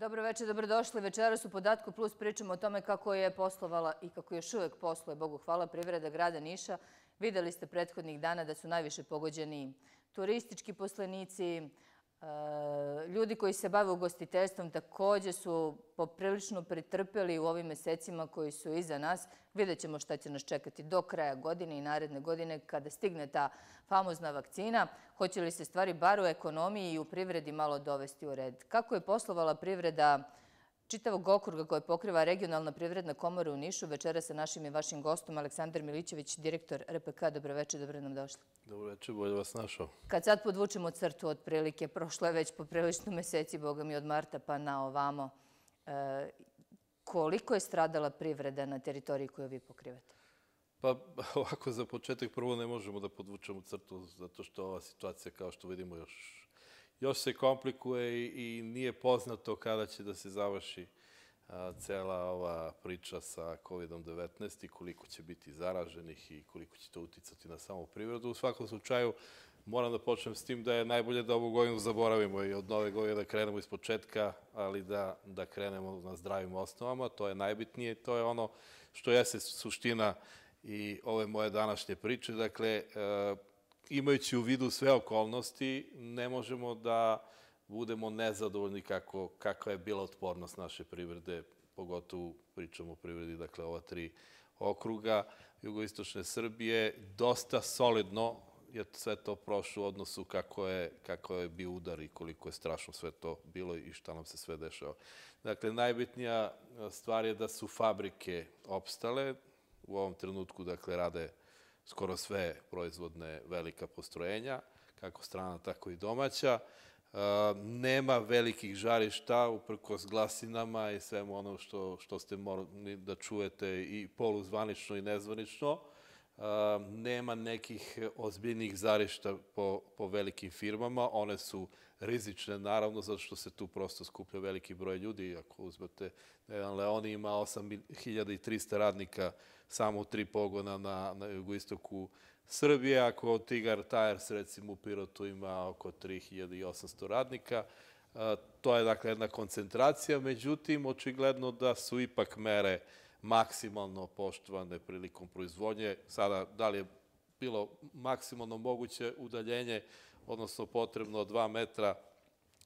Dobro večer, dobrodošli. Večeras u Podatku Plus pričamo o tome kako je poslovala i kako još uvek posluje, Bogu hvala, privreda grada Niša. Videli ste prethodnih dana da su najviše pogođeni turistički poslenici, ljudi koji se bave ugostiteljstvom takođe su poprilično pretrpeli u ovim mesecima koji su iza nas. Vidjet ćemo šta će nas čekati do kraja godine i naredne godine kada stigne ta famozna vakcina. Hoće li se stvari bar u ekonomiji i u privredi malo dovesti u red? Kako je poslovala privreda čitavog okruga koje pokriva regionalna privredna komora u Nišu. Večera sa našim i vašim gostom Aleksandar Milićević, direktor RPK. Dobroveče, dobro nam došli. Dobroveče, bolje vas našao. Kad sad podvučemo crtu od prilike, prošlo je već poprilično meseci, boga mi od marta pa na ovamo, e, koliko je stradala privreda na teritoriji koju vi pokrivate? Pa ovako za početak prvo ne možemo da podvučemo crtu zato što ova situacija kao što vidimo još još se komplikuje i, i nije poznato kada će da se završi a, cela ova priča sa COVID-19 i koliko će biti zaraženih i koliko će to uticati na samu privredu. U svakom slučaju, moram da počnem s tim da je najbolje da ovu godinu zaboravimo i od nove godine da krenemo iz početka, ali da, da krenemo na zdravim osnovama. To je najbitnije, to je ono što jeste suština i ove moje današnje priče. Dakle, e, imajući u vidu sve okolnosti, ne možemo da budemo nezadovoljni kako, kakva je bila otpornost naše privrede, pogotovo pričamo o privredi, dakle ova tri okruga jugoistočne Srbije, dosta solidno je sve to prošlo u odnosu kako je, kako je bio udar i koliko je strašno sve to bilo i šta nam se sve dešava. Dakle, najbitnija stvar je da su fabrike opstale, u ovom trenutku, dakle, rade skoro sve proizvodne velika postrojenja, kako strana, tako i domaća. E, nema velikih žarišta, uprkos glasinama i svemu ono što, što ste morali da čujete i poluzvanično i nezvanično nema nekih ozbiljnih zarišta po, po velikim firmama. One su rizične, naravno, zato što se tu prosto skuplja veliki broj ljudi. Ako uzmete, jedan Leoni ima 8300 radnika samo u tri pogona na, na jugoistoku Srbije. Ako Tigar Tires, recimo, u Pirotu ima oko 3800 radnika. To je, dakle, jedna koncentracija. Međutim, očigledno da su ipak mere maksimalno poštovane prilikom proizvodnje. Sada, da li je bilo maksimalno moguće udaljenje, odnosno potrebno 2 metra,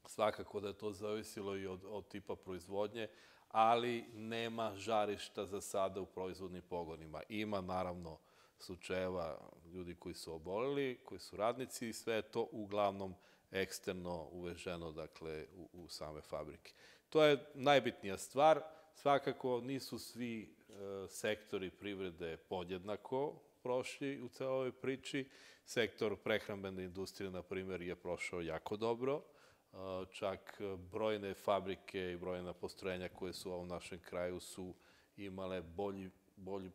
svakako da je to zavisilo i od, od tipa proizvodnje, ali nema žarišta za sada u proizvodnim pogonima. Ima, naravno, slučajeva ljudi koji su obolili, koji su radnici i sve to uglavnom eksterno uveženo dakle, u, u same fabrike. To je najbitnija stvar. Svakako nisu svi e, sektori privrede podjednako prošli u celoj priči. Sektor prehrambene industrije, na primjer, je prošao jako dobro. E, čak brojne fabrike i brojna postrojenja koje su u ovom našem kraju su imale bolji, bolji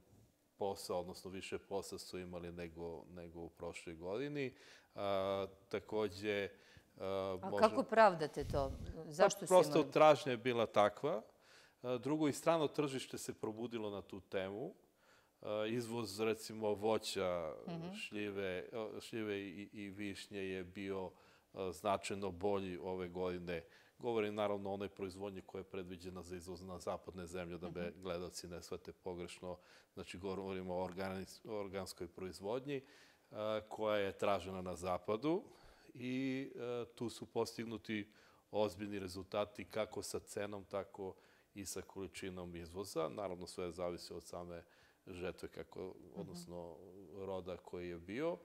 posao, odnosno više posla su imali nego, nego u prošloj godini. A, takođe... A, a može... kako pravdate to? Zašto pa, prosto tražnja je bila takva. Drugo, i strano tržište se probudilo na tu temu. Izvoz, recimo, voća, mhm. šljive, šljive i, i višnje je bio značajno bolji ove godine. Govorim naravno o onoj proizvodnji koja je predviđena za izvoz na zapadne zemlje, da me mhm. gledalci ne shvate pogrešno. Znači, govorimo o organskoj proizvodnji koja je tražena na zapadu i tu su postignuti ozbiljni rezultati kako sa cenom, tako i sa količinom izvoza. Naravno, sve zavisi od same žetve, kako, odnosno roda koji je bio.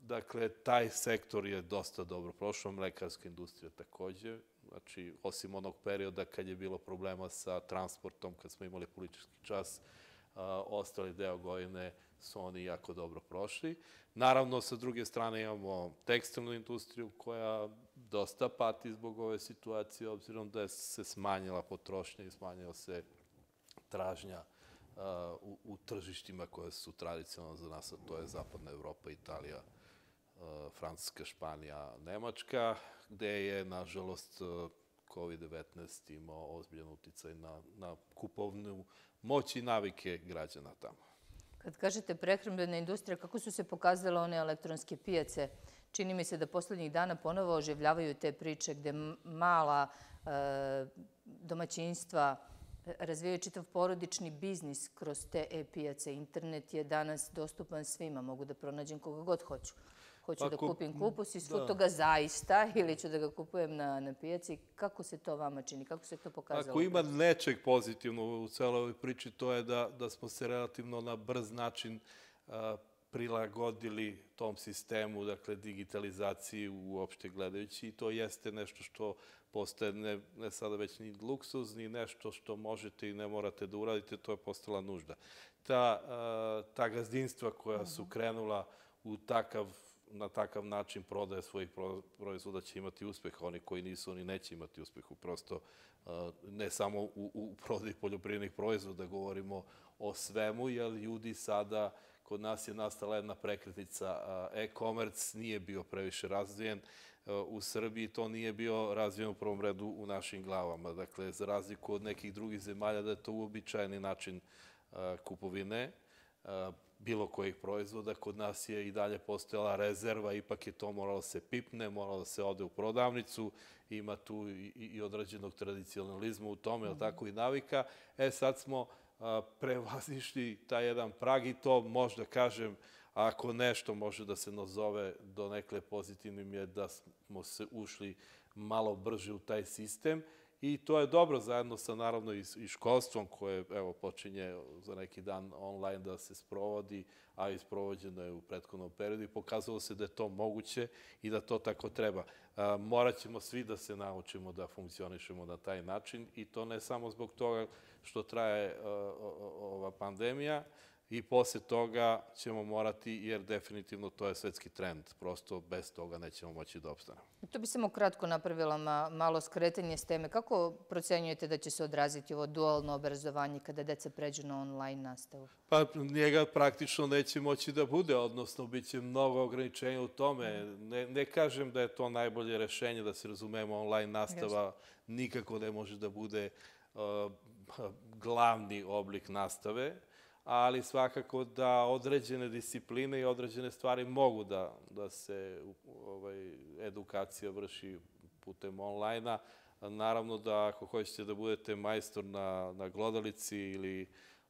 Dakle, taj sektor je dosta dobro prošao, mlekarska industrija takođe. Znači, osim onog perioda kad je bilo problema sa transportom, kad smo imali politički čas, ostali deo godine su oni jako dobro prošli. Naravno, sa druge strane imamo tekstilnu industriju koja dosta pati zbog ove situacije, obzirom da je se smanjila potrošnja i smanjila se tražnja u, u tržištima koje su tradicionalno za nas, a to je Zapadna Evropa, Italija, Francuska, Španija, Nemačka, gde je, nažalost, COVID-19 imao ozbiljan uticaj na, na kupovnu moć i navike građana tamo. Kad kažete prehrambena industrija, kako su se pokazale one elektronske pijace? Čini mi se da poslednjih dana ponovo oživljavaju te priče gde mala e, domaćinstva razvijaju čitav porodični biznis kroz te e-pijace. Internet je danas dostupan svima, mogu da pronađem koga god hoću. Hoću pa, da kupim kupus i svu da. toga zaista ili ću da ga kupujem na, na pijaci. Kako se to vama čini? Kako se to pokazalo? Ako ima nečeg pozitivno u celoj ovoj priči, to je da, da smo se relativno na brz način a, prilagodili tom sistemu, dakle, digitalizaciji uopšte gledajući i to jeste nešto što postaje ne, ne sada već ni luksuz, ni nešto što možete i ne morate da uradite, to je postala nužda. Ta, ta gazdinstva koja su krenula u takav na takav način prodaje svojih proizvoda će imati uspeh, oni koji nisu, oni neće imati uspehu. Prosto, ne samo u, u prodaji poljoprivrednih proizvoda, govorimo o svemu, jer ljudi sada, kod nas je nastala jedna prekretnica, e-commerce nije bio previše razvijen, u Srbiji to nije bio razvijen u prvom redu u našim glavama. Dakle, za razliku od nekih drugih zemalja da je to uobičajeni način kupovine bilo kojih proizvoda. Kod nas je i dalje postojala rezerva, ipak je to moralo se pipne, moralo se ode u prodavnicu, ima tu i, određenog tradicionalizma u tome, mm. tako i navika. E sad smo prevazišli taj jedan prag i to možda kažem, ako nešto može da se nazove do nekle pozitivnim je da smo se ušli malo brže u taj sistem I to je dobro zajedno sa naravno i, školstvom koje evo počinje za neki dan online da se sprovodi, a i sprovođeno je u prethodnom periodu i pokazalo se da je to moguće i da to tako treba. Morat ćemo svi da se naučimo da funkcionišemo na taj način i to ne samo zbog toga što traje ova pandemija, i posle toga ćemo morati, jer definitivno to je svetski trend. Prosto bez toga nećemo moći da obstanemo. To bi samo kratko napravila malo skretanje s teme. Kako procenjujete da će se odraziti ovo dualno obrazovanje kada deca pređu na online nastavu? Pa njega praktično neće moći da bude, odnosno bit će mnogo ograničenja u tome. Ne, ne kažem da je to najbolje rešenje, da se razumemo, online nastava nikako ne može da bude uh, glavni oblik nastave ali svakako da određene discipline i određene stvari mogu da, da se ovaj, edukacija vrši putem online-a. Naravno da ako hoćete da budete majstor na, na glodalici ili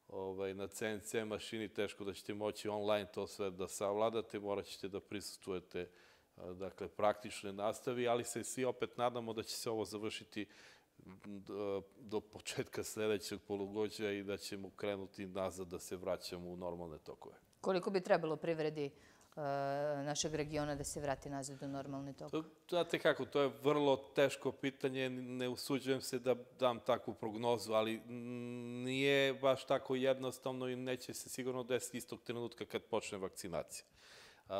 ovaj, na CNC mašini, teško da ćete moći online to sve da savladate, morat ćete da prisustujete dakle, praktične nastavi, ali se svi opet nadamo da će se ovo završiti do, do početka sledećeg polugođa i da ćemo krenuti nazad da se vraćamo u normalne tokove. Koliko bi trebalo privredi e, našeg regiona da se vrati nazad u normalne tokove? Znate kako, to je vrlo teško pitanje, ne usuđujem se da dam takvu prognozu, ali nije baš tako jednostavno i neće se sigurno desiti istog trenutka kad počne vakcinacija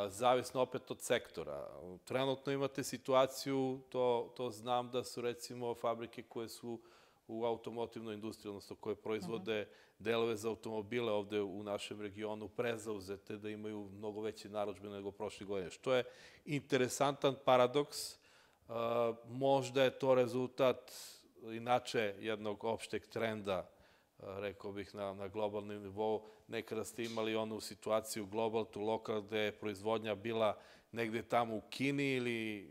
zavisno opet od sektora. Trenutno imate situaciju, to, to znam da su recimo fabrike koje su u automotivnoj industriji, odnosno koje proizvode uh -huh. delove za automobile ovde u našem regionu prezauzete, da imaju mnogo veće naročbe nego prošle godine. Što je interesantan paradoks. Možda je to rezultat inače jednog opšteg trenda rekao bih, na, na globalnom nivou. Nekada ste imali onu situaciju global to local gde je proizvodnja bila negde tamo u Kini ili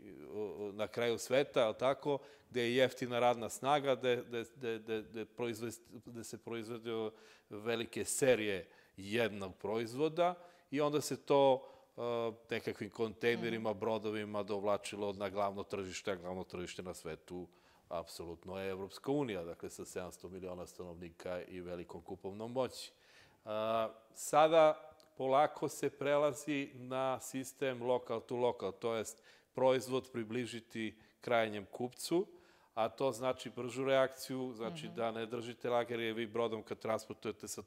na kraju sveta, ali tako, gde je jeftina radna snaga, gde, gde, gde, gde, gde, gde se proizvode velike serije jednog proizvoda i onda se to uh, nekakvim kontejnerima, brodovima dovlačilo na glavno tržište, a glavno tržište na svetu apsolutno je Evropska unija, dakle sa 700 miliona stanovnika i velikom kupovnom moći. Sada polako se prelazi na sistem local to local, to jest proizvod približiti krajnjem kupcu, a to znači bržu reakciju, znači mm -hmm. da ne držite lager, jer vi brodom kad transportujete sa,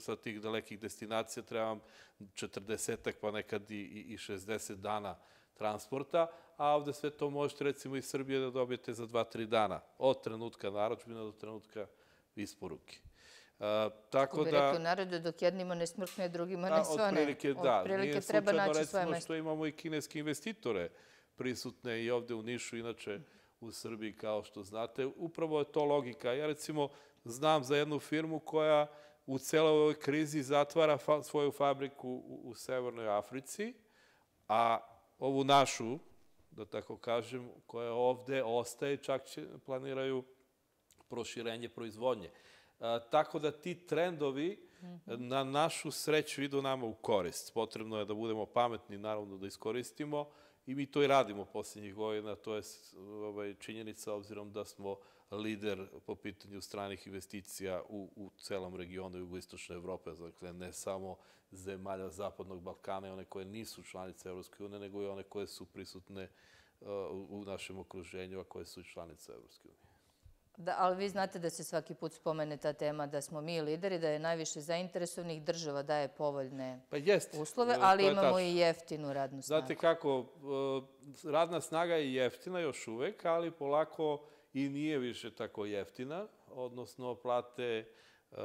sa tih dalekih destinacija treba vam 40 pa nekad i, i 60 dana transporta, a ovde sve to možete recimo iz Srbije da dobijete za 2-3 dana, od trenutka naročbina do trenutka isporuke. Uh, tako da... rekao narodu, dok jednima ne smrkne, drugima ne svane. Otprilike, da. Otprilike Nije treba naći svoje mesto. što imamo i kineske investitore prisutne i ovde u Nišu, inače u Srbiji, kao što znate. Upravo je to logika. Ja recimo znam za jednu firmu koja u celoj ovoj krizi zatvara fa svoju fabriku u, u Severnoj Africi, a ovu našu, da tako kažem, koja ovde ostaje, čak će, planiraju proširenje proizvodnje. A, tako da ti trendovi mm -hmm. na našu sreću idu nama u korist. Potrebno je da budemo pametni, naravno da iskoristimo i mi to i radimo poslednjih godina. To je ovaj, činjenica obzirom da smo lider po pitanju stranih investicija u, u celom regionu jugoistočne Evrope, dakle ne samo zemalja Zapadnog Balkana i one koje nisu članice Evropske unije, nego i one koje su prisutne uh, u našem okruženju, a koje su članice Evropske unije. Da, ali vi znate da se svaki put spomene ta tema da smo mi lideri, da je najviše zainteresovnih država daje povoljne pa jest, uslove, ali imamo tačno. i jeftinu radnu snagu. Znate kako, uh, radna snaga je jeftina još uvek, ali polako i nije više tako jeftina, odnosno plate uh,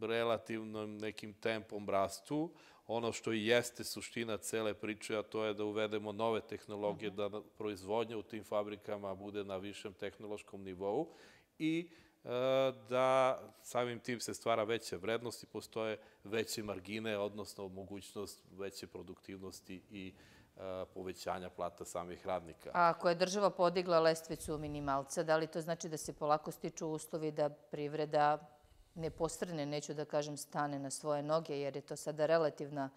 relativno nekim tempom rastu. Ono što i jeste suština cele priče, a to je da uvedemo nove tehnologije, uh mhm. -huh. da proizvodnja u tim fabrikama bude na višem tehnološkom nivou i uh, da samim tim se stvara veća vrednost i postoje veće margine, odnosno mogućnost veće produktivnosti i uh, povećanja plata samih radnika. A ako je država podigla lestvicu minimalca, da li to znači da se polako stiču uslovi da privreda ne postrne, neću da kažem stane na svoje noge, jer je to sada relativna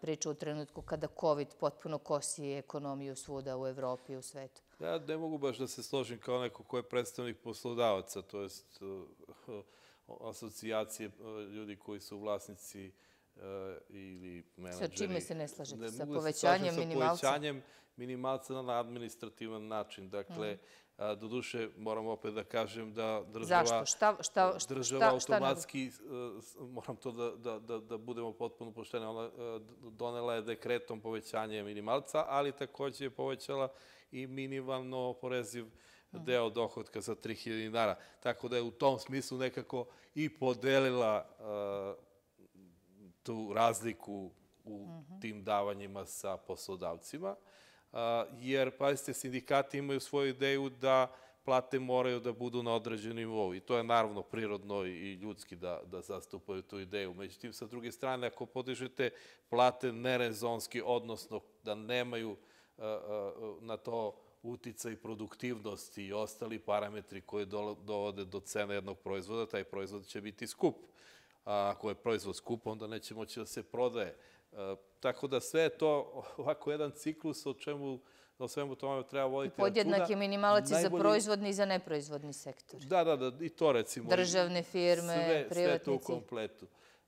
priča u trenutku kada COVID potpuno kosi ekonomiju svuda u Evropi i u svetu. Ja ne mogu baš da se složim kao neko ko je predstavnik poslodavaca, to jest asocijacije ljudi koji su vlasnici ili menadžeri. Sa čime se ne slažete? Ne, sa povećanjem sa minimalca? Sa povećanjem minimalca na administrativan način. Dakle, mm. a, doduše, moram opet da kažem da država... Zašto? Šta, šta, šta, država automatski, šta moram to da, da, da, da budemo potpuno poštene, ona donela je dekretom povećanje minimalca, ali takođe je povećala i minimalno oporeziv mhm. deo dohodka za 3000 dinara. Tako da je u tom smislu nekako i podelila uh, tu razliku u tim davanjima sa poslodavcima, jer, pazite, sindikati imaju svoju ideju da plate moraju da budu na određenom nivou i to je naravno prirodno i ljudski da, da zastupaju tu ideju. Međutim, sa druge strane, ako podižete plate nerezonski, odnosno da nemaju na to utica i produktivnosti i ostali parametri koji dovode do cene jednog proizvoda, taj proizvod će biti skup a ako je proizvod skup, onda neće moći da se prodaje. E, tako da sve je to ovako jedan ciklus o čemu o svemu tome treba voditi računa. Podjednak je minimalac i za proizvodni i za neproizvodni sektor. Da, da, da, i to recimo. Državne firme, sve, privatnici. Sve to u kompletu.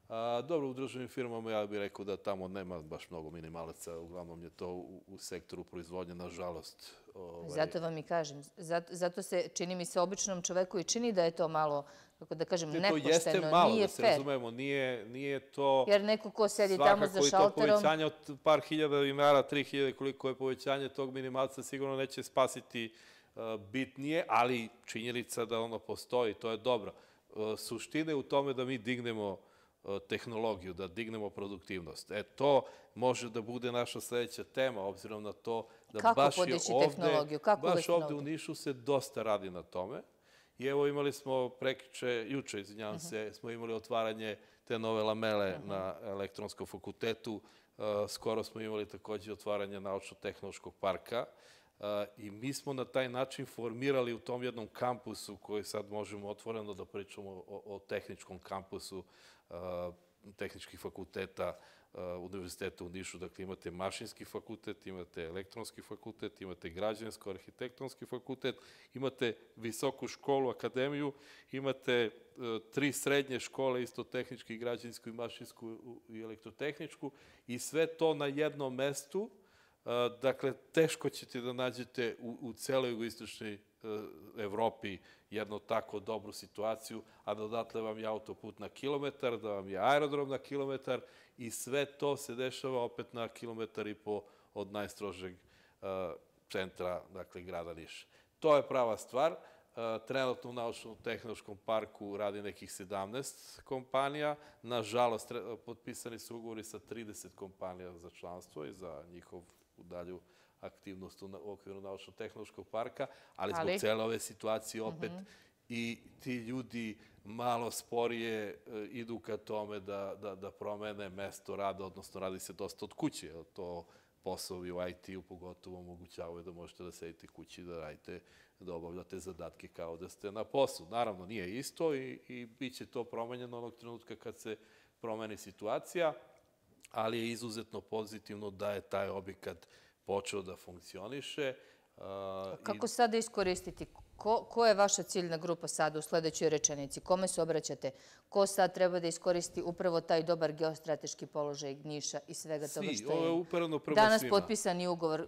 A, dobro, u državnim firmama ja bih rekao da tamo nema baš mnogo minimalaca, uglavnom je to u, u sektoru proizvodnje, nažalost. Ovaj... Zato vam i kažem, zato, zato se čini mi se običnom čoveku i čini da je to malo kako da kažem, nepošteno, nije fair. To jeste malo, da se razumemo, nije, nije to... Jer neko ko sedi tamo za šalterom... Svakako i to povećanje od par hiljada dinara, tri hiljade, koliko je povećanje tog minimalca, sigurno neće spasiti uh, bitnije, ali činjenica da ono postoji, to je dobro. Uh, suština je u tome da mi dignemo tehnologiju, da dignemo produktivnost. E, to može da bude naša sledeća tema, obzirom na to da Kako baš je ovde? Kako baš ovde u Nišu se dosta radi na tome. I evo imali smo prekiče, juče, izvinjavam uh -huh. se, smo imali otvaranje te nove lamele uh -huh. na elektronskom fakultetu. Uh, skoro smo imali takođe otvaranje naučno-tehnološkog parka. Uh, I mi smo na taj način formirali u tom jednom kampusu koji sad možemo otvoreno da pričamo o, o tehničkom kampusu tehničkih fakulteta univerziteta u Nišu, dakle imate mašinski fakultet, imate elektronski fakultet, imate građansko-arhitektonski fakultet, imate visoku školu, akademiju, imate uh, tri srednje škole, isto tehnički, građansku i mašinsku i elektrotehničku i sve to na jednom mestu, dakle teško ćete da nađete u, u celoj jugoistočnoj Evropi jednu tako dobru situaciju, a da odatle vam je autoput na kilometar, da vam je aerodrom na kilometar i sve to se dešava opet na kilometar i po od najstrožeg uh, centra, dakle, grada Niša. To je prava stvar. Uh, trenutno u Naučno-tehnološkom parku radi nekih 17 kompanija. Nažalost, potpisani su ugovori sa 30 kompanija za članstvo i za njihov dalju aktivnost u okviru Naučno-tehnološkog parka, ali zbog ali... cele ove situacije opet mm -hmm i ti ljudi malo sporije e, idu ka tome da, da, da promene mesto rada, odnosno radi se dosta od kuće. To poslovi u IT-u pogotovo omogućavaju da možete da sedite kući, da radite, da obavljate zadatke kao da ste na poslu. Naravno, nije isto i, i bit će to promenjeno onog trenutka kad se promeni situacija, ali je izuzetno pozitivno da je taj objekat počeo da funkcioniše. Kako sada iskoristiti? Ko, ko je vaša ciljna grupa sada u sledećoj rečenici? Kome se obraćate? Ko sad treba da iskoristi upravo taj dobar geostrateški položaj Niša i svega Svi, toga što ovo je upravo danas svima. potpisani ugovor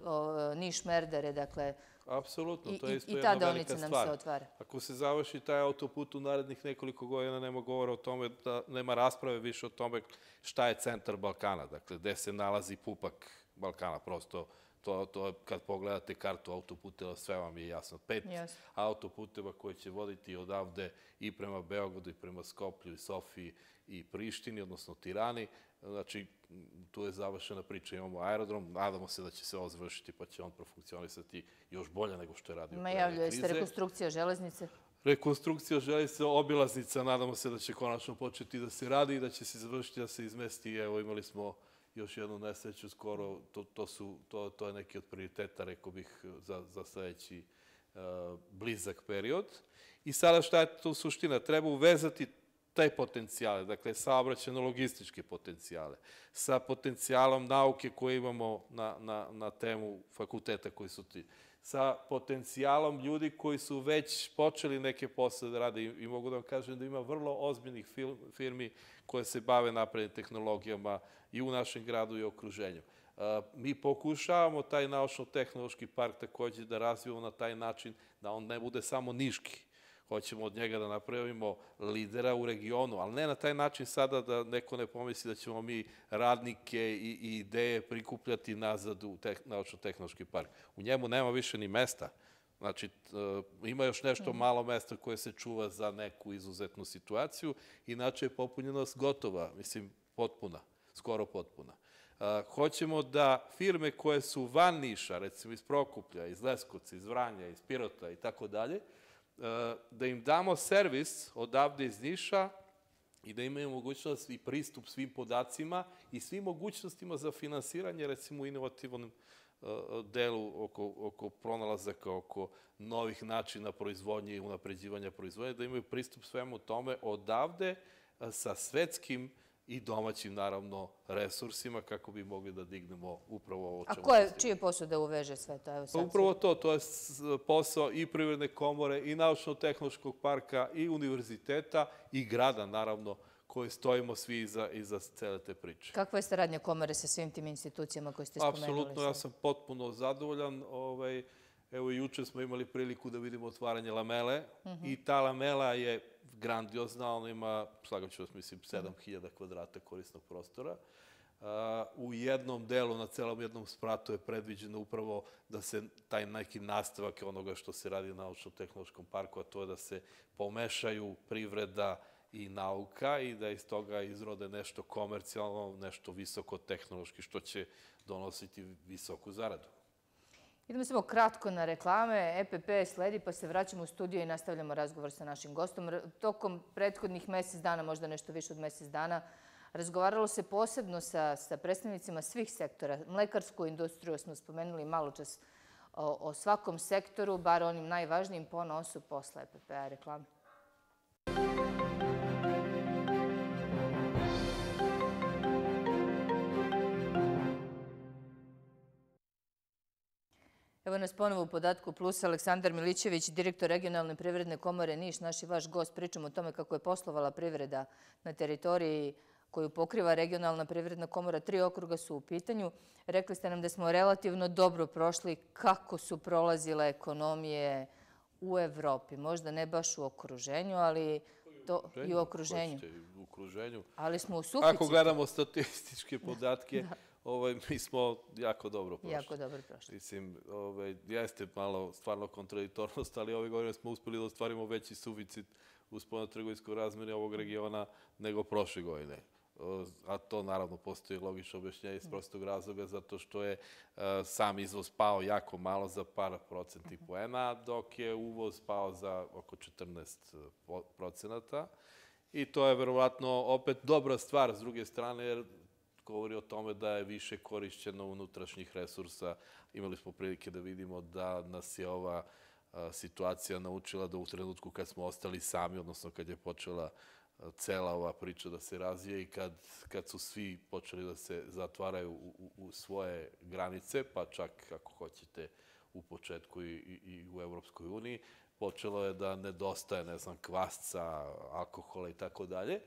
Niš-Merdere, dakle, Apsolutno, i, to je i, isto i jedna ta velika nam stvar. se otvara. Ako se završi taj autoput u narednih nekoliko godina, nema govora o tome da nema rasprave više o tome šta je centar Balkana, dakle, gde se nalazi pupak Balkana, prosto to, to kad pogledate kartu autoputeva, sve vam je jasno. Pet Jasno. autoputeva koje će voditi odavde i prema Beogradu i prema Skoplju i Sofiji i Prištini, odnosno Tirani. Znači, tu je završena priča. Imamo aerodrom, nadamo se da će se ovo završiti pa će on profunkcionisati još bolje nego što je radio Najavljuje se rekonstrukcija železnice. Rekonstrukcija železnice, obilaznica, nadamo se da će konačno početi da se radi i da će se završiti da se izmesti. Evo, imali smo još jednu nesreću skoro, to, to, su, to, to je neki od prioriteta, rekao bih, za, za sledeći uh, blizak period. I sada šta je tu suština? Treba uvezati taj potencijale, dakle, saobraćeno-logističke potencijale, sa potencijalom nauke koje imamo na, na, na temu fakulteta koji su ti, sa potencijalom ljudi koji su već počeli neke posle da rade i, i mogu da vam kažem da ima vrlo ozbiljnih fil, firmi koje se bave naprednim tehnologijama i u našem gradu i okruženju. Uh, mi pokušavamo taj naučno-tehnološki park takođe da razvijemo na taj način da on ne bude samo niški, hoćemo od njega da napravimo lidera u regionu, ali ne na taj način sada da neko ne pomisli da ćemo mi radnike i, i ideje prikupljati nazad u teh, naučno-tehnološki park. U njemu nema više ni mesta. Znači, ima još nešto malo mesta koje se čuva za neku izuzetnu situaciju, inače je popunjenost gotova, mislim, potpuna, skoro potpuna. hoćemo da firme koje su van Niša, recimo iz Prokuplja, iz Leskovca, iz Vranja, iz Pirota i tako dalje, da im damo servis odavde iz Niša i da imaju mogućnost i pristup svim podacima i svim mogućnostima za finansiranje, recimo u inovativnom delu oko, oko pronalazaka, oko novih načina proizvodnje i unapređivanja proizvodnje, da imaju pristup svemu tome odavde sa svetskim i domaćim, naravno, resursima kako bi mogli da dignemo upravo ovo A čemu ko je, čiji je posao da uveže sve to? Evo sad Pa upravo to, to je posao i Privredne komore, i Naučno-tehnološkog parka, i univerziteta, i grada, naravno, koji stojimo svi iza, iza cele te priče. Kakva je saradnja komore sa svim tim institucijama koje ste spomenuli? Apsolutno, ja sam potpuno zadovoljan. Ovaj, evo, juče smo imali priliku da vidimo otvaranje lamele i ta lamela je grandiozna, ona ima, slagaću vas, mislim, 7000 kvadrata korisnog prostora. A, u jednom delu, na celom jednom spratu je predviđeno upravo da se taj neki nastavak onoga što se radi na naučno-tehnološkom parku, a to je da se pomešaju privreda i nauka i da iz toga izrode nešto komercijalno, nešto visoko-tehnološki, što će donositi visoku zaradu. Idemo samo kratko na reklame. EPP sledi pa se vraćamo u studio i nastavljamo razgovor sa našim gostom. Tokom prethodnih mesec dana, možda nešto više od mesec dana, razgovaralo se posebno sa, sa predstavnicima svih sektora. Mlekarsku industriju smo spomenuli malo čas o, o svakom sektoru, bar onim najvažnijim po nosu posle EPP-a reklame. Evo nas ponovo u podatku plus Aleksandar Milićević, direktor regionalne privredne komore Niš, naš i vaš gost. Pričamo o tome kako je poslovala privreda na teritoriji koju pokriva regionalna privredna komora. Tri okruga su u pitanju. Rekli ste nam da smo relativno dobro prošli kako su prolazile ekonomije u Evropi. Možda ne baš u okruženju, ali to i u okruženju. Hoćete, U okruženju. Ali smo u suficitu. Ako gledamo statističke podatke, ovaj, mi smo jako dobro prošli. Jako dobro prošli. Mislim, ovaj, jeste malo stvarno kontradiktornost, ali ove godine smo uspeli da ostvarimo veći suficit u spoljno-trgovinskoj razmeni ovog regiona nego prošle godine. a to naravno postoji logično objašnjenje iz prostog razloga, zato što je sam izvoz pao jako malo za par procenti poena, dok je uvoz pao za oko 14 procenata. I to je verovatno opet dobra stvar s druge strane, jer govori o tome da je više korišćeno unutrašnjih resursa. Imali smo prilike da vidimo da nas je ova situacija naučila da u trenutku kad smo ostali sami, odnosno kad je počela cela ova priča da se razvije i kad, kad su svi počeli da se zatvaraju u, u, u svoje granice, pa čak ako hoćete u početku i, i, u Evropskoj uniji, počelo je da nedostaje, ne znam, kvasca, alkohola i tako dalje.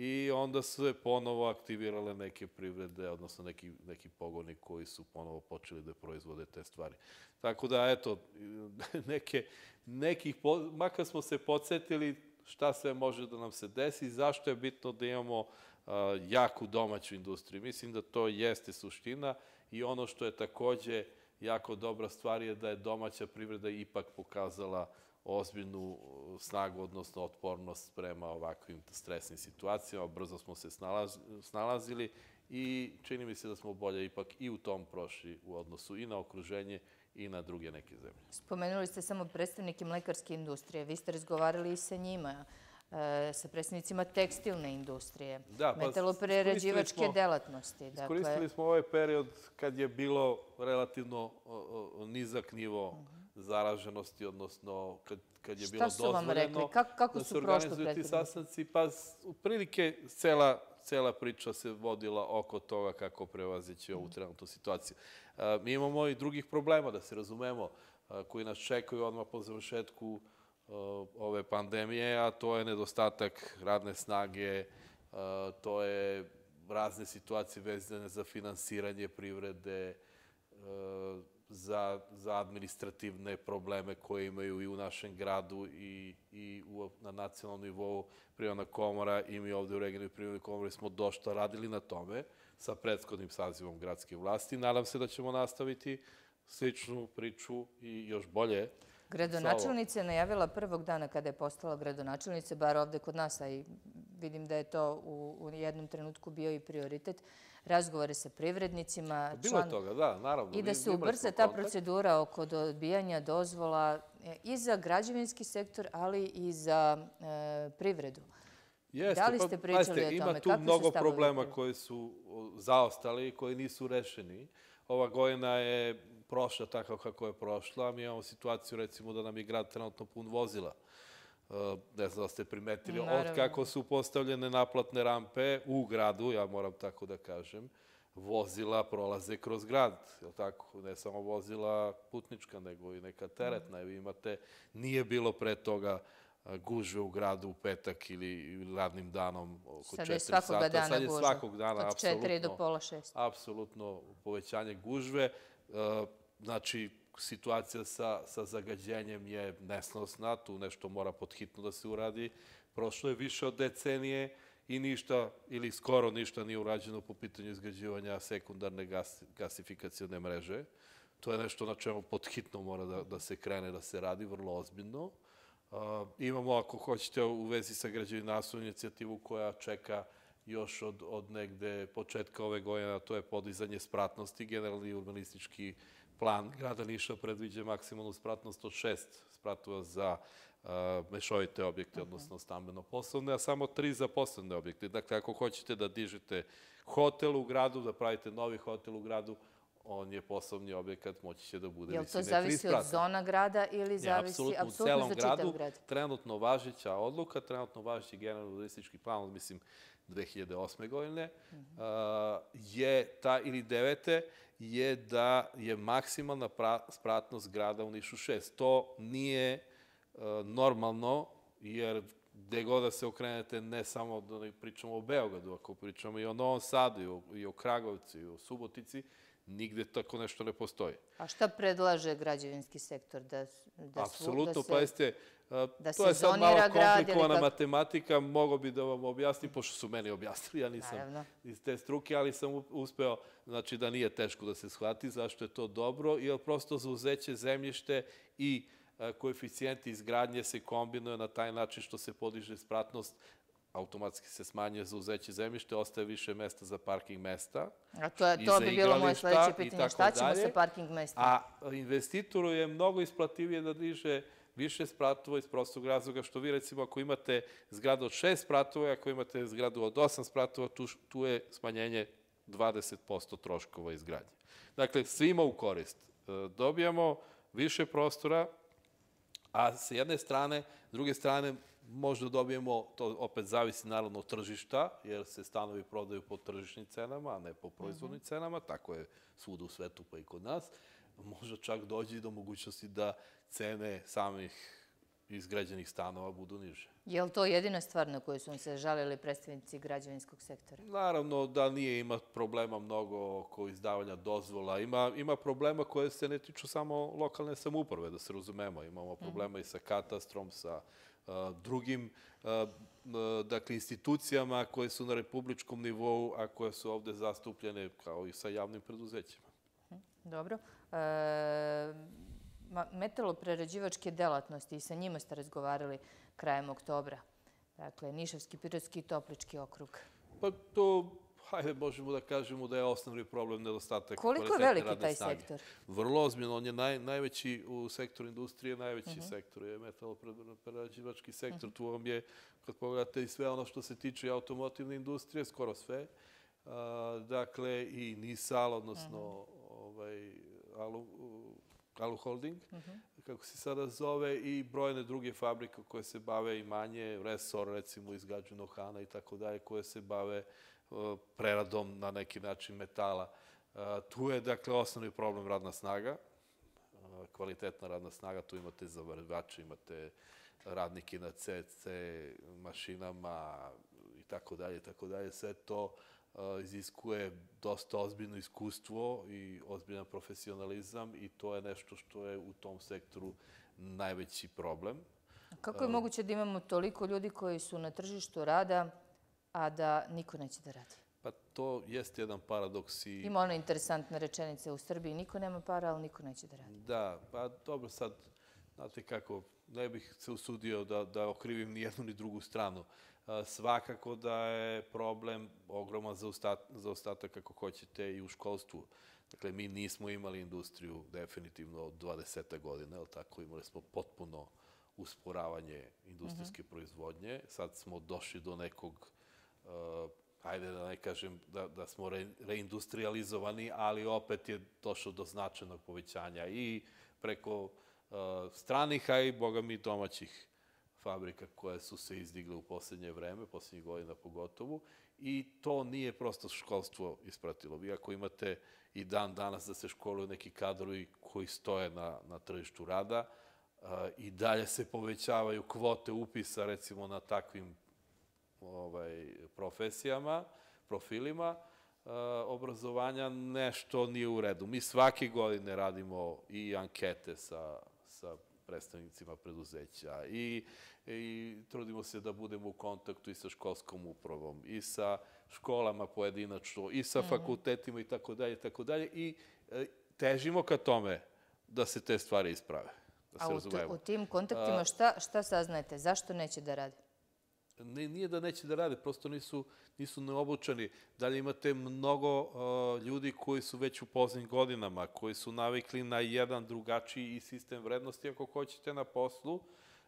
I onda se ponovo aktivirale neke privrede, odnosno neki, neki pogoni koji su ponovo počeli da proizvode te stvari. Tako da, eto, neke, nekih, makar smo se podsjetili šta sve može da nam se desi zašto je bitno da imamo uh, jaku domaću industriju. Mislim da to jeste suština i ono što je takođe jako dobra stvar je da je domaća privreda ipak pokazala ozbiljnu snagu, odnosno otpornost prema ovakvim stresnim situacijama. Brzo smo se snalazili i čini mi se da smo bolje ipak i u tom prošli u odnosu i na okruženje i na druge neke zemlje. Spomenuli ste samo predstavnike mlekarske industrije. Vi ste razgovarali i sa njima e, sa predstavnicima tekstilne industrije, da, pa metaloprerađivačke smo, delatnosti. Dakle... Iskoristili smo ovaj period kad je bilo relativno nizak nivo uh mhm. Zaraženosti, odnosno kad, kad je bilo dozvoljeno... Šta su vam rekli? Kako, kako da su prošli prethodni? sastanci? Pa, u prilike, cela, cela priča se vodila oko toga kako prevazići ovu trenutnu situaciju. Mi imamo i drugih problema, da se razumemo, koji nas čekaju odmah po završetku ove pandemije, a to je nedostatak radne snage, to je razne situacije vezane za finansiranje privrede, za, za administrativne probleme koje imaju i u našem gradu i, i u, na nacionalnom nivou Privredna komora i mi ovde u regionalnoj Privrednoj komori smo došta radili na tome sa prethodnim sazivom gradske vlasti. Nadam se da ćemo nastaviti sličnu priču i još bolje. Gradonačelnica je najavila prvog dana kada je postala gradonačelnica, bar ovde kod nas, a i vidim da je to u, u jednom trenutku bio i prioritet, razgovore sa privrednicima. Bilo je toga, da, naravno. I da se ubrza ta procedura oko odbijanja dozvola e, i za građevinski sektor, ali i za e, privredu. Jeste, da li ste pa, pričali pa, o tome? Ima tu Kako mnogo problema koji su zaostali i koji nisu rešeni. Ova gojena je prošla tako kako je prošla. Mi imamo situaciju, recimo, da nam je grad trenutno pun vozila. Uh, ne znam da ste primetili, od kako su postavljene naplatne rampe u gradu, ja moram tako da kažem, vozila prolaze kroz grad, je tako? Ne samo vozila putnička, nego i neka teretna. Vi imate, nije bilo pre toga gužve u gradu u petak ili radnim danom oko 4 sata. Dana Sad je svakog dana, Od 4 do pola 6. Apsolutno povećanje gužve. Znači, situacija sa, sa zagađenjem je nesnosna, tu nešto mora podhitno da se uradi. Prošlo je više od decenije i ništa, ili skoro ništa nije urađeno po pitanju izgrađivanja sekundarne gas, gasifikacijone mreže. To je nešto na čemu podhitno mora da, da se krene, da se radi vrlo ozbiljno. Uh, imamo, ako hoćete, u vezi sa građevinarstvom inicijativu koja čeka još od, od negde početka ove godine, to je podizanje spratnosti, generalni urbanistički plan grada Niša predviđa maksimalnu spratnost od šest spratova za uh, mešovite objekte, odnosno stambeno-poslovne, a samo tri za poslovne objekte. Dakle, ako hoćete da dižete hotel u gradu, da pravite novi hotel u gradu, on je poslovni objekat, moći će da bude Jel to zavisi od zona grada ili zavisi apsolutno, apsolutno u celom gradu? Grad? Trenutno važića odluka, trenutno važići generalno turistički plan, mislim, 2008. godine, uh je ta, ili devete, je da je maksimalna pra, spratnost grada u Nišu 6. To nije uh, normalno, jer gde god da se okrenete, ne samo da pričamo o Beogradu, ako pričamo i o Novom Sadu, i o, i o Kragovcu, i o Subotici, nigde tako nešto ne postoji. A šta predlaže građevinski sektor? Da, da Apsolutno, da se... pa jeste, da to je sad malo komplikovana kako... matematika, mogo bi da vam objasnim, pošto su meni objasnili, ja nisam Naravno. iz te struke, ali sam uspeo, znači da nije teško da se shvati zašto je to dobro, jer prosto za uzeće zemljište i koeficijenti izgradnje se kombinuje na taj način što se podiže spratnost automatski se smanjuje za uzeće zemljište, ostaje više mesta za parking mesta. A to, je, to bi bilo moje sledeće pitanje. Šta ćemo dalje. sa parking mestima? A investitoru je mnogo isplativije da diže više spratova iz prostog razloga što vi recimo ako imate zgradu od šest spratova ako imate zgradu od osam spratova, tu, tu je smanjenje 20% troškova izgradnje. Dakle, svima u korist. E, Dobijamo više prostora, a sa jedne strane, s druge strane, možda dobijemo, to opet zavisi naravno od tržišta, jer se stanovi prodaju po tržišnim cenama, a ne po proizvodnim cenama, tako je svuda u svetu pa i kod nas. Možda čak dođe i do mogućnosti da cene samih izgrađenih stanova budu niže. Je li to jedina stvar na koju su se žalili predstavnici građevinskog sektora? Naravno da nije ima problema mnogo oko izdavanja dozvola. Ima, ima problema koje se ne tiču samo lokalne samouprave, da se razumemo. Imamo problema i sa katastrom, sa drugim dakle, institucijama koje su na republičkom nivou, a koje su ovde zastupljene kao i sa javnim preduzećima. Dobro. E, metaloprerađivačke delatnosti, i sa njima ste razgovarali krajem oktobra. Dakle, Nišavski, Pirotski i Toplički okrug. Pa to, hajde, možemo da kažemo da je osnovni problem nedostatak Koliko je veliki taj snage. sektor? Vrlo ozbiljno, on je naj, najveći u sektoru industrije, najveći sektor je metaloprerađivački sektor. Tu vam je, kad pogledate i sve ono što se tiče automotivne industrije, skoro sve. A, dakle, i Nisal, odnosno ovaj, Alu, Alu Holding, kako se sada zove, i brojne druge fabrike koje se bave i manje, Resor, recimo, iz Gađunog Hana i tako dalje, koje se bave uh, preradom na neki način metala. Uh, tu je, dakle, osnovni problem radna snaga, uh, kvalitetna radna snaga, tu imate zavarivače, imate radnike na CC mašinama i tako dalje, i tako dalje. Sve to iziskuje dosta ozbiljno iskustvo i ozbiljan profesionalizam i to je nešto što je u tom sektoru najveći problem. Kako je moguće da imamo toliko ljudi koji su na tržištu rada, a da niko neće da radi? Pa to jeste jedan paradoks i... Ima ona interesantna rečenica u Srbiji, niko nema para, ali niko neće da radi. Da, pa dobro sad, znate kako, ne bih se usudio da, da okrivim ni jednu ni drugu stranu. Svakako da je problem ogroman za, ustat, za ostatak, kako hoćete, i u školstvu. Dakle, mi nismo imali industriju definitivno od 20. godine, ali tako, imali smo potpuno usporavanje industrijske proizvodnje. Sad smo došli do nekog ajde da ne kažem da, da smo re, reindustrializovani, ali opet je došlo do značajnog povećanja i preko uh, stranih, a i, boga mi, domaćih fabrika koje su se izdigle u poslednje vreme, poslednjih godina pogotovo, i to nije prosto školstvo ispratilo. Vi ako imate i dan danas da se školuju neki kadrovi koji stoje na, na tržištu rada, uh, i dalje se povećavaju kvote upisa recimo na takvim ovaj, profesijama, profilima uh, obrazovanja, nešto nije u redu. Mi svake godine radimo i ankete sa, sa predstavnicima preduzeća i, i trudimo se da budemo u kontaktu i sa školskom upravom i sa školama pojedinačno i sa fakultetima i tako dalje i tako dalje i e, težimo ka tome da se te stvari isprave. Da se A u, u tim kontaktima šta, šta saznajete? Zašto neće da rade? Nije da neće da rade, prosto nisu, nisu neobučeni. Dalje imate mnogo uh, ljudi koji su već u poznim godinama, koji su navikli na jedan drugačiji sistem vrednosti, ako hoćete, na poslu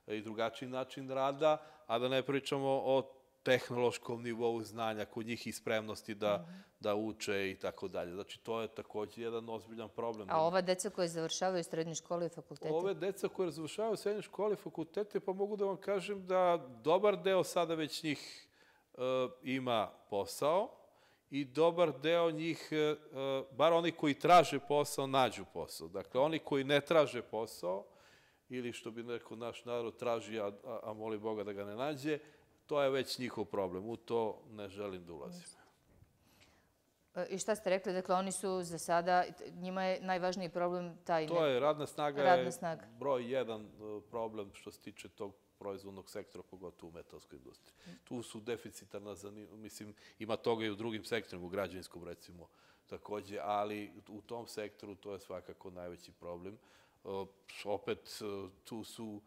i drugačiji način rada, a da ne pričamo o tehnološkom nivou znanja kod njih i spremnosti da, da uče i tako dalje. Znači, to je takođe jedan ozbiljan problem. A ova deca koje završavaju srednje škole i fakultete? Ove deca koje završavaju srednje škole i fakultete, pa mogu da vam kažem da dobar deo sada već njih uh, ima posao i dobar deo njih, uh, bar oni koji traže posao, nađu posao. Dakle, oni koji ne traže posao, ili što bi neko naš narod traži, a, a, a moli Boga da ga ne nađe, to je već njihov problem. U to ne želim da ulazim. E, I šta ste rekli? Dakle, oni su za sada, njima je najvažniji problem taj... To je, radna snaga Radna je snaga. broj jedan uh, problem što se tiče tog proizvodnog sektora, pogotovo u metalskoj industriji. Tu su deficitarna, mislim, ima toga i u drugim sektorima, u građevinskom recimo takođe, ali u tom sektoru to je svakako najveći problem. Uh, opet, tu su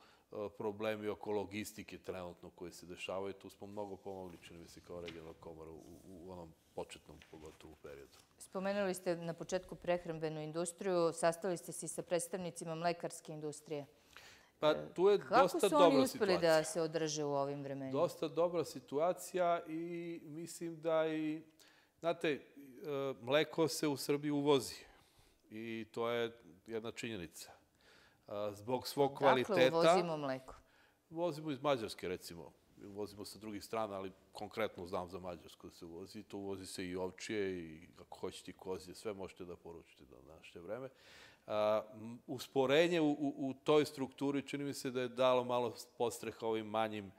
problemi oko logistike trenutno koji se dešavaju. Tu smo mnogo pomogli, čini mi se, kao regionalna komora u, u onom početnom, pogotovo periodu. Spomenuli ste na početku prehrambenu industriju, sastali ste se sa predstavnicima mlekarske industrije. Pa tu je Kako dosta su dobra oni uspeli situacija. da se održe u ovim vremenima? Dosta dobra situacija i mislim da i, znate, e, mleko se u Srbiji uvozi i to je jedna činjenica. Zbog svog kvaliteta... Dakle, uvozimo mleko. Vozimo iz Mađarske, recimo. Vozimo sa drugih strana, ali konkretno znam za Mađarsku da se uvozi. To uvozi se i ovčije i ako hoćete i kozije, sve možete da poručite do današnje vreme. A, usporenje u, u, u toj strukturi čini mi se da je dalo malo postreha ovim manjim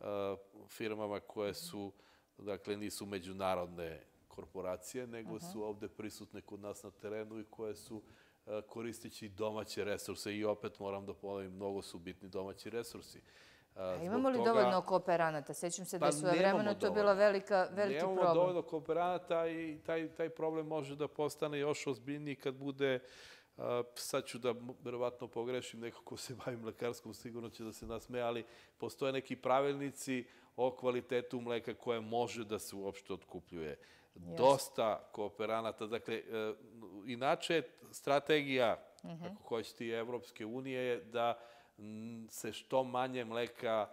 a, firmama koje su, dakle, nisu međunarodne korporacije, nego su ovde prisutne kod nas na terenu i koje su a, koristeći domaće resurse i opet moram da ponovim, mnogo su bitni domaći resursi. A, A imamo li toga- dovoljno kooperanata? Sećam se da Pa je svoje nemamo vremeno to bila velika, veliki Nemamo problem. dovoljno kooperanata i taj, taj problem može da postane još ozbiljniji kad bude, a, sad ću da verovatno pogrešim, neko ko se bavi mlekarskom sigurno će da se nasmeje, ali postoje neki pravilnici o kvalitetu mleka koje može da se uopšte otkupljuje. Dosta kooperanata, dakle, e, inače strategija, ako hoćete Evropske unije, je da se što manje mleka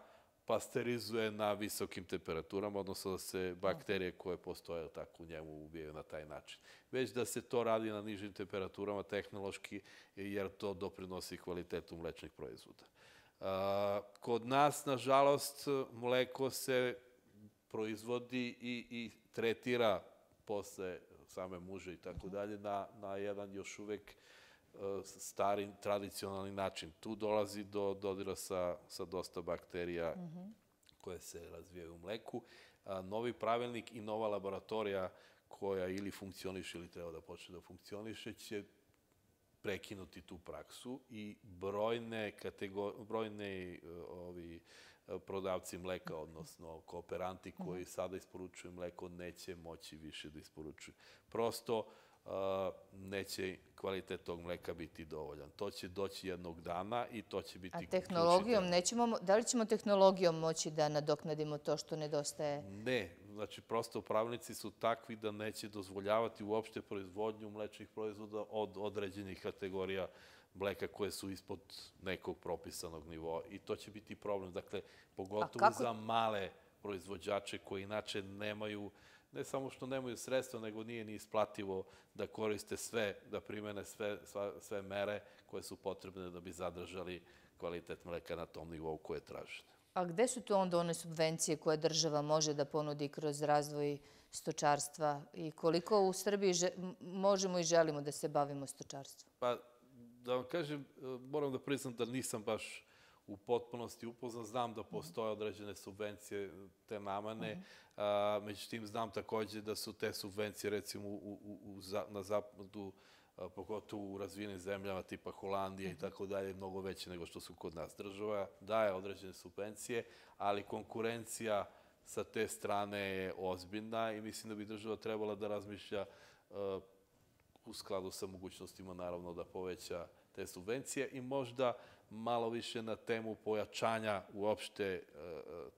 pasterizuje na visokim temperaturama, odnosno da se bakterije koje postoje tako u njemu ubijaju na taj način. Već da se to radi na nižim temperaturama tehnološki, jer to doprinosi kvalitetu mlečnih proizvoda. A, kod nas, nažalost, mleko se proizvodi i, i tretira posle same muže i tako dalje na, na jedan još uvek e, stari, tradicionalni način. Tu dolazi do dodira sa, sa dosta bakterija koje se razvijaju u mleku. A, novi pravilnik i nova laboratorija koja ili funkcioniše ili treba da počne da funkcioniše će prekinuti tu praksu i brojne kategor, brojne e, ovi e, prodavci mleka, odnosno kooperanti koji sada isporučuju mleko, neće moći više da isporučuju. Prosto e, neće kvalitet tog mleka biti dovoljan. To će doći jednog dana i to će biti A tehnologijom nećemo, mo- da li ćemo tehnologijom moći da nadoknadimo to što nedostaje? Ne, znači prosto pravilnici su takvi da neće dozvoljavati uopšte proizvodnju mlečnih proizvoda od određenih kategorija mleka koje su ispod nekog propisanog nivoa i to će biti problem. Dakle, pogotovo kako- za male proizvođače koji inače nemaju ne samo što nemaju sredstva, nego nije ni isplativo da koriste sve, da primene sve, sva, sve mere koje su potrebne da bi zadržali kvalitet mleka na tom nivou koje je tražen. A gde su to onda one subvencije koje država može da ponudi kroz razvoj stočarstva i koliko u Srbiji možemo i želimo da se bavimo stočarstvom? Pa, da vam kažem, e, moram da priznam da nisam baš u potpunosti upoznan. Znam da postoje određene subvencije te namane, a, međutim znam takođe da su te subvencije recimo u, u, na zapadu, a, pogotovo u razvijenim zemljama tipa Holandije i tako dalje, mnogo veće nego što su kod nas. Država daje određene subvencije, ali konkurencija sa te strane je ozbiljna i mislim da bi država trebala da razmišlja e, u skladu sa mogućnostima naravno da poveća te subvencije i možda malo više na temu pojačanja uopšte e,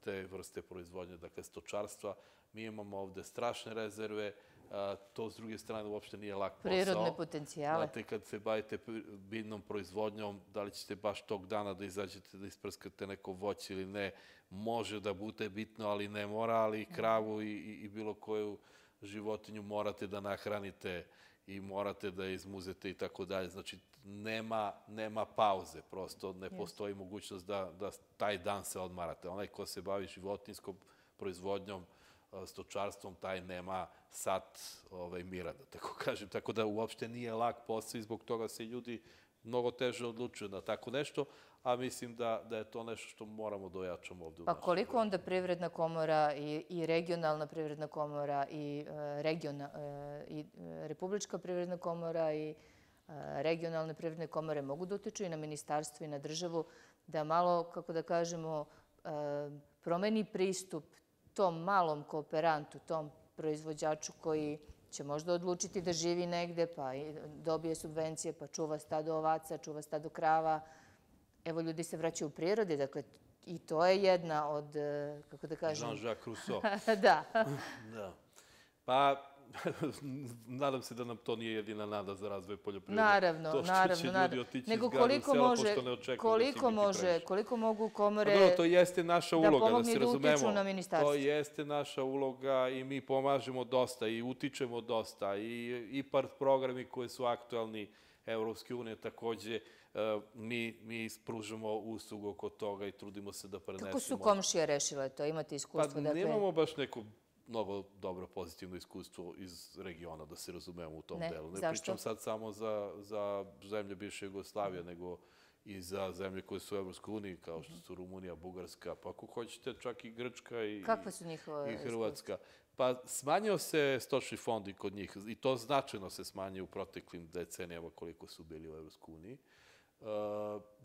te vrste proizvodnje, dakle stočarstva. Mi imamo ovde strašne rezerve, a, to s druge strane uopšte nije lak posao. Prirodne potencijale. Znate, kad se bavite biljnom proizvodnjom, da li ćete baš tog dana da izađete da isprskate neko voće ili ne, može da bude bitno, ali ne mora, ali i kravu i, i bilo koju životinju morate da nahranite i morate da izmuzete i tako dalje. Znači, nema, nema pauze, prosto ne postoji mogućnost da, da taj dan se odmarate. Onaj ko se bavi životinskom proizvodnjom, a, stočarstvom, taj nema sat ovaj, mira, da tako kažem. Tako da uopšte nije lak posao i zbog toga se ljudi mnogo teže odlučuju na tako nešto, a mislim da, da je to nešto što moramo da ojačamo ovde Pa koliko onda privredna komora i, i regionalna privredna komora i, e, regiona, e, i e, Republička privredna komora i e, regionalne privredne komore mogu da utiču i na ministarstvo i na državu da malo, kako da kažemo, e, promeni pristup tom malom kooperantu, tom proizvođaču koji će možda odlučiti da živi negde, pa dobije subvencije, pa čuva stado ovaca, čuva stado krava, Evo, ljudi se vraćaju u prirodi, dakle, i to je jedna od, e, kako da kažem... Jean-Jacques Rousseau. da. da. Pa, nadam se da nam to nije jedina nada za razvoj poljoprivrede. Naravno, to što naravno, će ljudi otići Nego iz grada koliko selo, može, pošto ne očekuju da će koliko biti može, previše. koliko mogu Pa komore dobro, to jeste naša da uloga, da, se da razumemo. ministarstvo. To jeste naša uloga i mi pomažemo dosta i utičemo dosta i IPART programi koji su aktualni Evropske unije takođe e, mi, mi pružamo uslugu oko toga i trudimo se da prenesemo. Kako su komšije rešile to? Imate iskustvo? Pa dakle, nemamo baš neko mnogo dobro pozitivno iskustvo iz regiona, da se razumemo u tom Ne, delu. Ne zašto? pričam sad samo za, za zemlje bivše Jugoslavije, nego i za zemlje koje su u Evropskoj uniji, kao što su Rumunija, Bugarska, pa ako hoćete čak i Grčka i, Kakve su njihove i Hrvatska. Pa smanjio se stočni fond i kod njih i to značajno se smanjio u proteklim decenijama koliko su bili u Evropskoj uniji. Uh,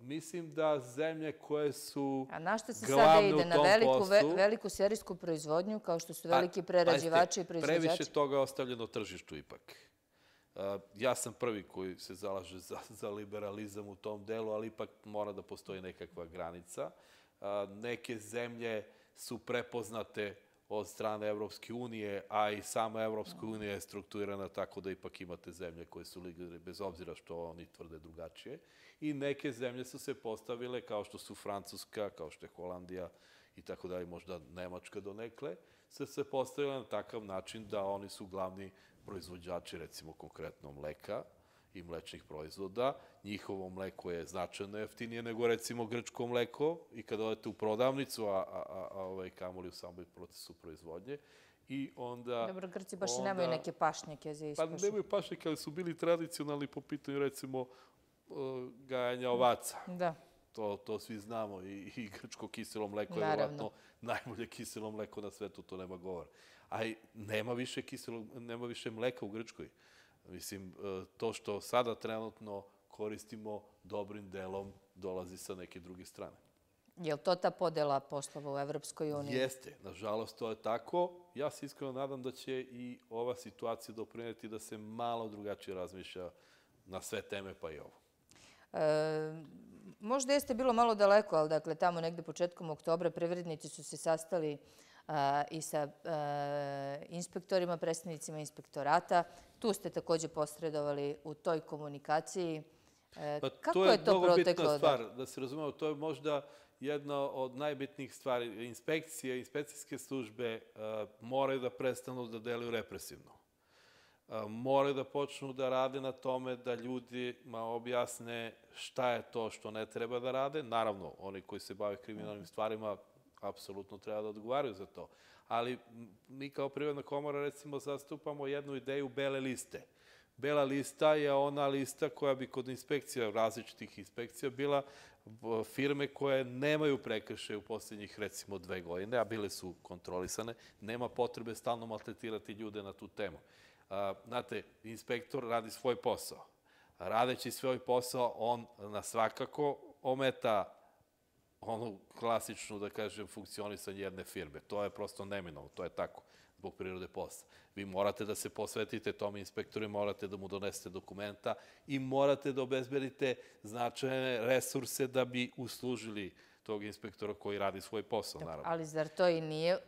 mislim da zemlje koje su A na što se glavne sada u ide? Na tom veliku, ve- poslu- veliku serijsku proizvodnju, kao što su veliki prerađivači i proizvođači? Previše toga je ostavljeno tržištu ipak. Uh, ja sam prvi koji se zalaže za, za liberalizam u tom delu, ali ipak mora da postoji nekakva granica. Uh, neke zemlje su prepoznate od strane Evropske unije, a i sama Evropska unija je strukturirana tako da ipak imate zemlje koje su lideri, bez obzira što oni tvrde drugačije. I neke zemlje su se postavile, kao što su Francuska, kao što je Holandija i tako dalje, možda Nemačka donekle, se se postavile na takav način da oni su glavni proizvođači, recimo konkretno mleka i mlečnih proizvoda. Njihovo mleko je značajno jeftinije nego recimo grčko mleko i kada odete u prodavnicu, a, a, a, a ovaj, kamoli u samoj procesu proizvodnje, i onda... Dobro, Grci baš onda- nemaju neke pašnjake za Pa ispašu. nemaju pašnjake, ali su bili tradicionalni po pitanju, recimo, uh, gajanja ovaca. Da. To, to svi znamo i, i grčko kiselo mleko je Naravno. vjerojatno najbolje kiselo mleko na svetu, to nema govora. A nema više kiselog, nema više mleka u Grčkoj. Mislim, e, to što sada trenutno koristimo dobrim delom dolazi sa neke druge strane. Je li to ta podela poslova u Evropskoj uniji? Jeste, nažalost to je tako. Ja se iskreno nadam da će i ova situacija doprineti da se malo drugačije razmišlja na sve teme, pa i ovo. E, možda jeste bilo malo daleko, ali dakle tamo negde početkom oktobra privrednici su se sastali i sa a, inspektorima, predstavnicima inspektorata. Tu ste takođe posredovali u toj komunikaciji. E, Pa kako to je, je, to mnogo proteklo? bitna stvar, da se razumemo, to je možda jedna od najbitnijih stvari. Inspekcije, inspekcijske službe moraju da prestanu da deluju represivno. Moraju da počnu da rade na tome da ljudima objasne šta je to što ne treba da rade. Naravno, oni koji se bave kriminalnim stvarima apsolutno treba da odgovaraju za to. Ali mi kao Privredna komora recimo zastupamo jednu ideju bele liste. Bela lista je ona lista koja bi kod inspekcija, različitih inspekcija, bila firme koje nemaju prekršaje u posljednjih recimo dve godine, a bile su kontrolisane, nema potrebe stalno maltretirati ljude na tu temu. Znate, inspektor radi svoj posao. Radeći svoj posao, on nas svakako ometa onu klasičnu, da kažem, funkcionisanje jedne firme. To je prosto neminovno, to je tako, zbog prirode posla. Vi morate da se posvetite tom inspektoru, morate da mu donesete dokumenta i morate da obezbedite značajne resurse da bi uslužili tog inspektora koji radi svoj posao, naravno. Ali zar to i nije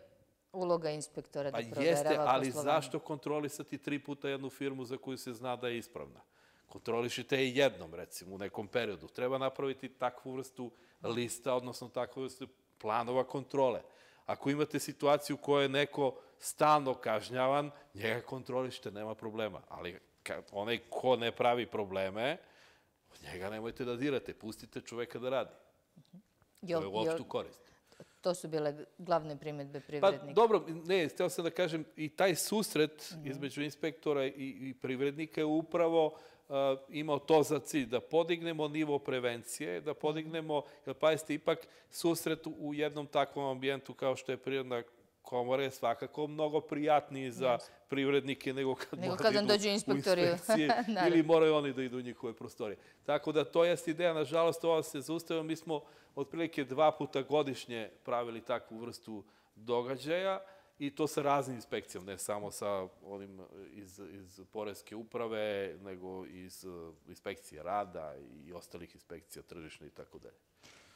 uloga inspektora da Pa proverava jeste, ali poslovanje? zašto kontrolisati tri puta jednu firmu za koju se zna da je ispravna? Kontrolišite je jednom, recimo, u nekom periodu. Treba napraviti takvu vrstu lista, odnosno takvu vrstu planova kontrole. Ako imate situaciju u kojoj je neko stalno kažnjavan, njega kontrolišite, nema problema. Ali onaj ko ne pravi probleme, njega nemojte da dirate, pustite čoveka da radi. Jel- To je u opštu korist. To su bile glavne primetbe Pa privrednika. dobro, ne, htio sam da kažem, i taj susret između inspektora i, i privrednika je upravo imao to za cilj, da podignemo nivo prevencije, da podignemo, jer pazite, ipak susret u- u jednom takvom ambijentu kao što je prirodna komora je svakako mnogo prijatniji za privrednike nego kad, Nego kad da idu dođu u inspektori. inspekcije Naravno. ili moraju oni da idu u njihove prostorije. Tako da to jest ideja, nažalost, ova se zaustavila. Mi smo otprilike dva puta godišnje pravili takvu vrstu događaja i to sa raznim inspekcijama, ne samo sa onim iz, iz Poreske uprave, nego iz uh, inspekcije rada i ostalih inspekcija tržišne i tako dalje.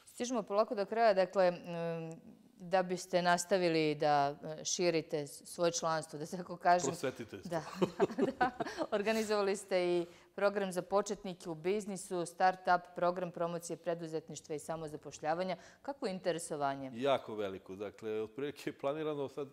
Stižemo polako do kraja, dakle, mm, da biste nastavili da e, širite svoje članstvo, da se tako kažem. Prosvetite se. Da, da, da. Organizovali ste i program za početnike u biznisu, start-up program promocije preduzetništva i samozapošljavanja. Kako je interesovanje? Jako veliko. Dakle, otprilike je planirano, sad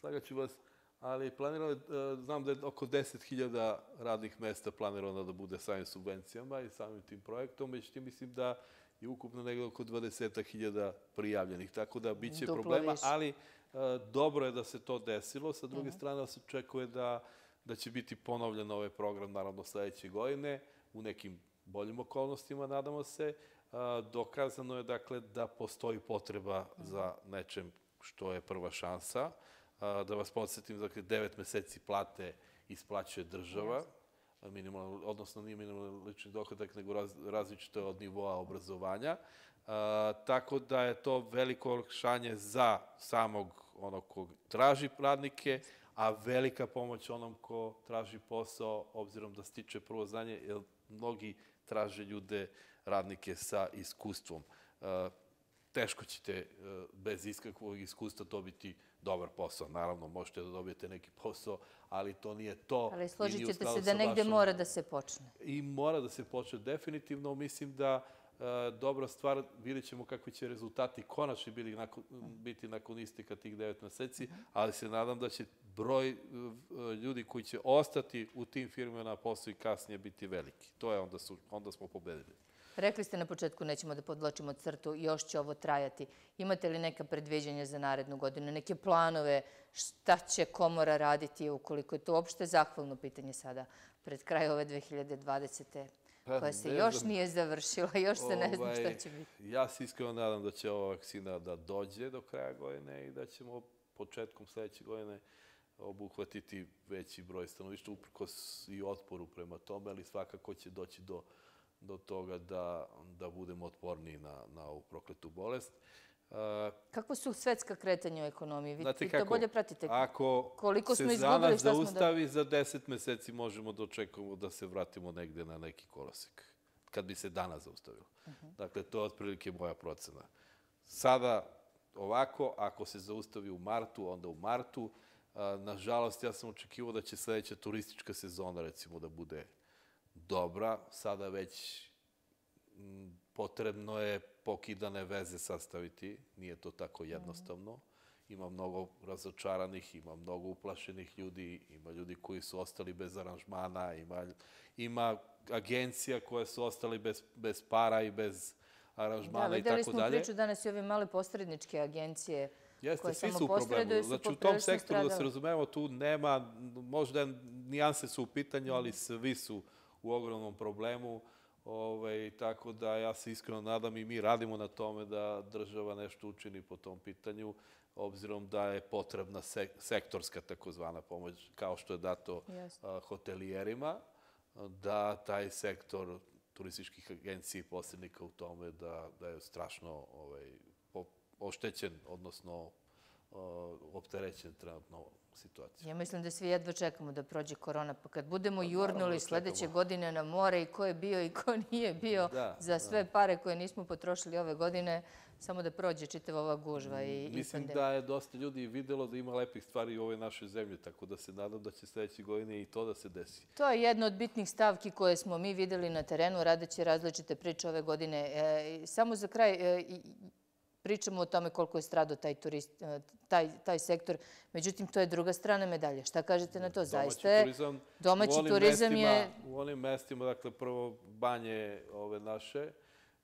slagaću vas, ali planirano je, e, znam da je oko 10.000 radnih mesta planirano da bude samim subvencijama i samim tim projektom, međutim mislim da i ukupno negde oko 20.000 prijavljenih, tako da biće Duplo problema, više. ali e, dobro je da se to desilo. Sa druge Mhm. strane se očekuje da, da će biti ponovljen ovaj program naravno sledeće godine u nekim boljim okolnostima, nadamo se. E, dokazano je dakle da postoji potreba za nečem što je prva šansa. E, da vas podsjetim, dakle, 9 meseci plate isplaćuje država minimalno, odnosno nije minimalni lični dohodak, nego raz, različito je od nivoa obrazovanja. A, tako da je to veliko olakšanje za samog onog ko traži radnike, a velika pomoć onom ko traži posao, obzirom da stiče prvo znanje, jer mnogi traže ljude, radnike sa iskustvom. A, teško ćete e, bez ikakvog iskustva dobiti dobar posao. Naravno, možete da dobijete neki posao, ali to nije to. Ali složit ćete se da negde vašom- mora da se počne. i mora da se počne definitivno. Mislim da e, dobra stvar, vidjet ćemo kakvi će rezultati konačni bili nakon, biti nakon isteka tih devet meseci, ali se nadam da će broj e, ljudi koji će ostati u tim firmama na poslu i kasnije biti veliki. To je onda, su, onda smo pobedili. Rekli ste na početku nećemo da podvlačimo crtu, još će ovo trajati. Imate li neka predviđanja za narednu godinu, neke planove, šta će komora raditi ukoliko je to uopšte zahvalno pitanje sada pred kraj ove 2020. Pa, koja se još znam. nije završila, još se ne zna šta Ovaj, će biti. Ja se iskreno nadam da će ova vakcina da dođe do kraja godine i da ćemo početkom sledeće godine obuhvatiti veći broj stanovništva, uprkos i otporu prema tome, ali svakako će doći do, do toga da, da budemo otporniji na, na ovu prokletu bolest. Uh, Kako su svetska kretanja u ekonomiji? Vi, Znate vi kako, to bolje pratite. ako Koliko se smo za izgubili, nas smo da- zaustavi, za 10 meseci možemo da očekujemo da se vratimo negde na neki kolosek. Kad bi se danas zaustavilo. Mhm. Dakle, to je otprilike moja procena. Sada, ovako, ako se zaustavi u martu, onda u martu. Nažalost, ja sam očekivao da će sledeća turistička sezona, recimo, da bude dobra. Sada već potrebno je pokidane veze sastaviti, nije to tako jednostavno. Ima mnogo razočaranih, ima mnogo uplašenih ljudi, ima ljudi koji su ostali bez aranžmana, ima, ima agencija koje su ostali bez, bez para i bez Da, aranžmana i videli tako smo dalje. priču danas i ove male posredničke agencije Jeste, koje svi samo su u problemu. Znači, u tom sektoru, da se razumemo, tu nema, možda nijanse su u pitanju, ali svi su u ogromnom problemu. Ove, tako da ja se iskreno nadam i mi radimo na tome da država nešto učini po tom pitanju, obzirom da je potrebna sek sektorska takozvana pomoć, kao što je dato Jasno. a, hotelijerima, da taj sektor turističkih agencija i posrednika u tome da, da je strašno ovaj, po, oštećen, odnosno opterećen trenutno situacijom. Ja mislim da svi jedva čekamo da prođe korona, pa kad budemo naravno jurnuli da sledeće godine na more i ko je bio i ko nije bio Da, za sve pare koje nismo potrošili ove godine, samo da prođe čitava ova gužva i, Mislim da je dosta ljudi videlo da ima lepih stvari u ovoj našoj zemlji, tako da se nadam da će sledeće godine i to da se desi. To je jedna od bitnih stavki koje smo mi videli na terenu, radeći različite priče ove godine. E, samo za kraj, e, pričamo o tome koliko je strado taj, turist, e, taj, taj sektor, međutim, to je druga strana medalje. Šta kažete na to? Zaista je... turizam, domaći turizam mestima, je- U onim mestima, dakle, prvo banje ove naše,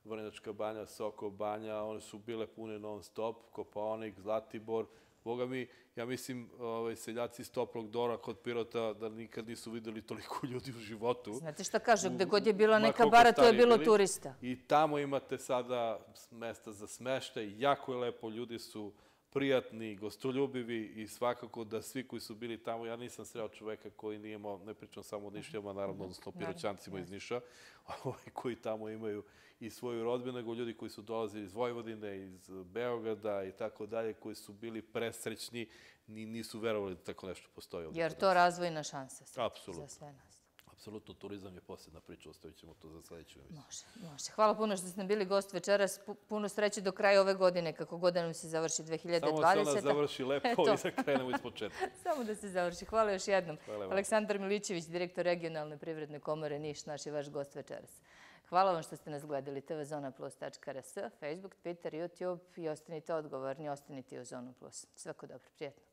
Vrnjačka banja, Soko banja, one su bile pune non stop, Kopaonik, Zlatibor. Boga mi, ja mislim, ovaj, seljaci iz Toplog Dora kod Pirota da nikad nisu videli toliko ljudi u životu. Znate šta kažu, gde god je bila neka bara, to je bilo bili. turista. I tamo imate sada mesta za smeštaj, jako je lepo, ljudi su prijatni, gostoljubivi i svakako da svi koji su bili tamo, ja nisam sreo čoveka koji nije imao, ne pričam samo o Nišljama, naravno, odnosno o Piroćancima iz Niša, ovaj, koji tamo imaju i svoju rodbinu, nego ljudi koji su dolazili iz Vojvodine, iz Beograda i tako dalje, koji su bili presrećni, ni, nisu verovali da tako nešto postoji ovdje. Jer to razvojna šansa za sve nas. Apsolutno, turizam je posebna priča, ostavit ćemo to za sledeću emisiju. Može, može. Hvala puno što ste nam bili gost večeras. Pu- Puno sreće do kraja ove godine, kako god da nam se završi 2020. Samo da se ona završi lepo i da krenemo iz početka. Samo da se završi. Hvala još jednom. Hvala. Aleksandar Milićević, direktor regionalne privredne komore Niš, naš je vaš gost večeras. Hvala vam što ste nas gledali. tvzonaplus.rs, Facebook, Twitter, YouTube i ostanite odgovorni, ostanite u Zonu Plus. Svako dobro, prijetno.